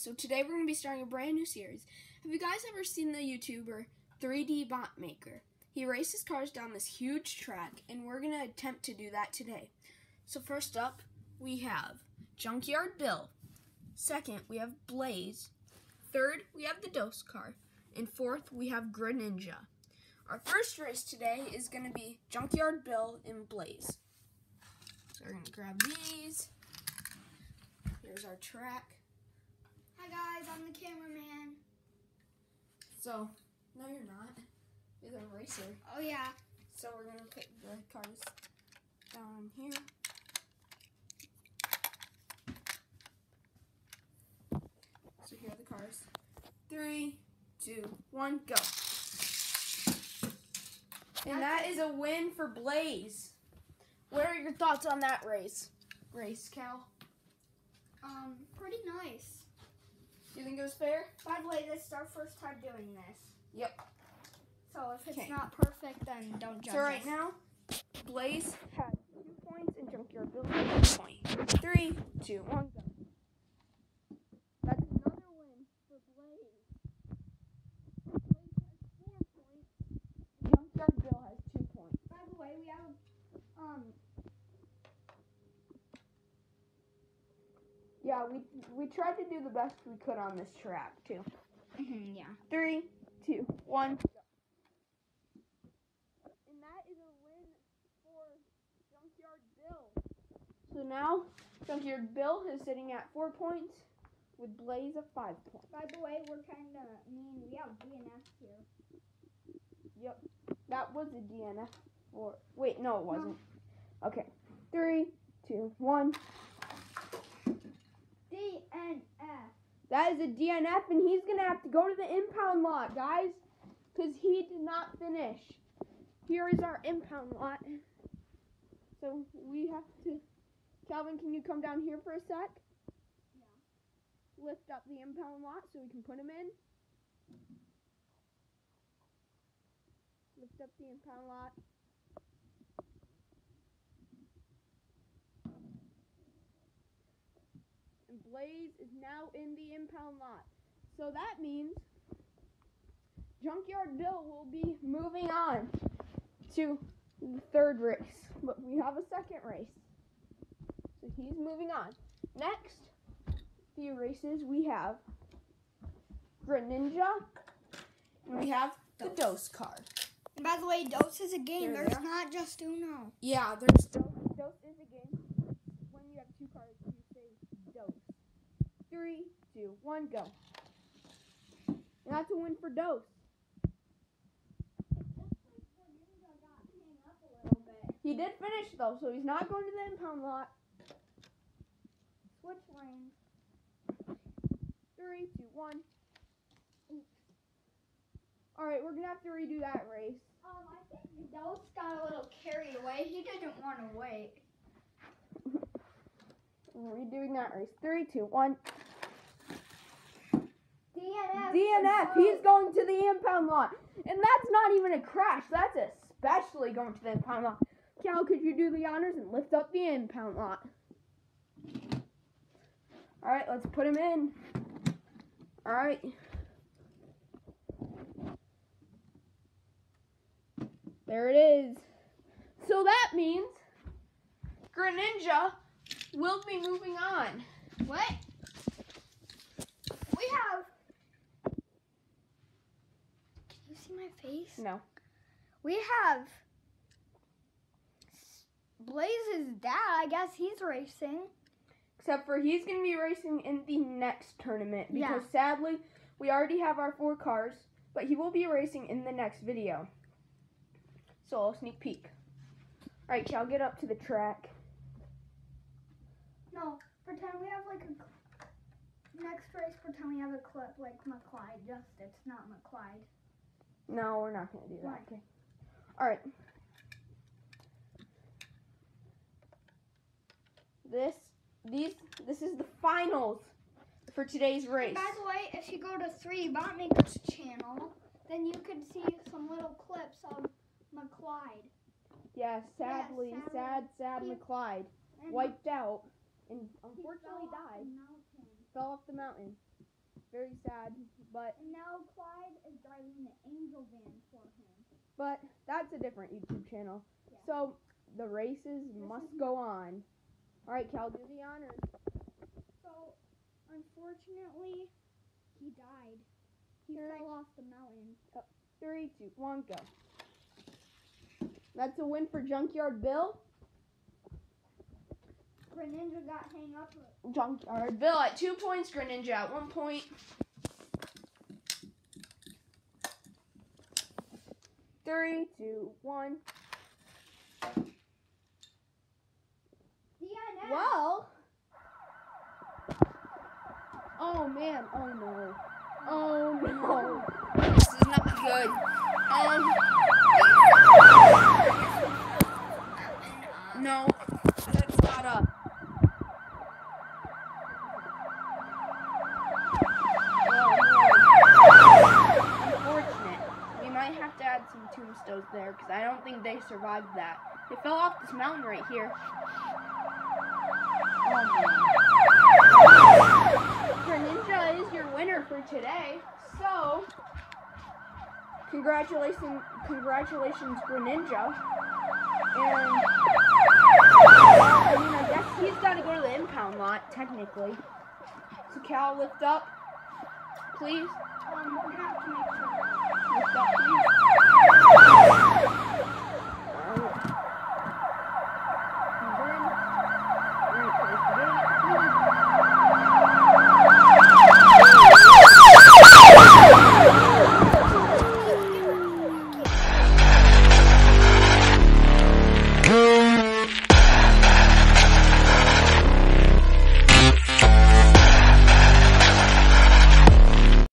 So today we're going to be starting a brand new series. Have you guys ever seen the YouTuber 3D Bot Maker? He races cars down this huge track, and we're going to attempt to do that today. So first up, we have Junkyard Bill. Second, we have Blaze. Third, we have the Dos car. And fourth, we have Greninja. Our first race today is going to be Junkyard Bill and Blaze. So we're going to grab these. Here's our track. Hi guys, I'm the cameraman. So, no, you're not. You're the racer. Oh yeah. So we're gonna put the cars down here. So here are the cars. Three, two, one, go. And that is a win for Blaze. What are your thoughts on that race? Race, Cal? Um, pretty nice. Do you think it was fair? By the way, this is our first time doing this. Yep. So if it's Okay. not perfect, then don't judge So right us. now, Blaze has two points and Junkyard Bill has one point. Three, two, one, go. That's another win for Blaze. Blaze has four points. Junkyard Bill has two points. By the way, we have um Yeah, we we tried to do the best we could on this track too. Mm-hmm, yeah. Three, two, one. And that is a win for Junkyard Bill. So now, Junkyard Bill is sitting at four points with Blaze at five points. By the way, we're kind of mean. We have DNF here. Yep, that was a DNF. Or wait, no, it wasn't. Okay, three, two, one. DNF. That is a DNF, and he's gonna have to go to the impound lot, guys, because he did not finish. Here is our impound lot. So we have to. Calvin, can you come down here for a sec? Yeah. Lift up the impound lot so we can put him in. Lift up the impound lot. Blaze is now in the impound lot. So that means Junkyard Bill will be moving on to the third race. But we have a second race. So he's moving on. Next few races we have Greninja and we have the Dos card. And by the way, Dos is a game. There There's not just Uno. Yeah, there's Dos. Dos is a game. When you have two cards, you say Dos. Three, two, one, go. And that's a win for Dos. He did finish though, so he's not going to the impound lot. Switch lanes. Three, two, one. All right, we're gonna have to redo that race. Um, I think Dos got a little carried away. He didn't want to wait. Redoing that race. Three, two, one. DNF. DNF. He's going to the impound lot, and that's not even a crash. That's especially going to the impound lot. Cal, could you do the honors and lift up the impound lot? All right, let's put him in. All right. There it is. So that means Greninja will be moving on. What? We have. Can you see my face? No. We have Blaze's dad. I guess he's racing. Except for he's going to be racing in the next tournament because Yeah. sadly we already have our four cars, but he will be racing in the next video. So I'll sneak peek. All right, Cal, get up to the track. No, pretend we have like a next race. Pretend we have a clip like McClyde. Just it's not McClyde. No, we're not going to do that. Why? Okay. All right. This, these, this is the finals for today's race. By the way, if you go to 3D Bot Maker's channel, then you could see some little clips of McClyde. Yeah, sadly, sadly, sad, sad he- McClyde wiped out and unfortunately died. the mountain. Fell off the mountain. very sad, but And now Clyde is driving the Angel van for him. but that's a different YouTube channel. Yeah. So the races must is- go on. All right, Cal, do the honors. So, unfortunately, he died. He Sure. fell off the mountain. Three, two, one, go. That's a win for Junkyard Bill. Greninja got hang up. Junkyard Bill at two points, Greninja at one point. Three, two, one. DNF. Well. Oh man. Oh no. Oh no. This is not good. Um. No, that's not up. Oh, Unfortunate. We might have to add tombstones there because I don't think they survived that. They fell off this mountain right here. Greninja is your winner for today. So, congratulations, congratulations, Greninja. And I mean, I guess he's got to go to the impound lot, technically. So, Cal, lift up, please. Um, we're have to make sure. Lift up, please.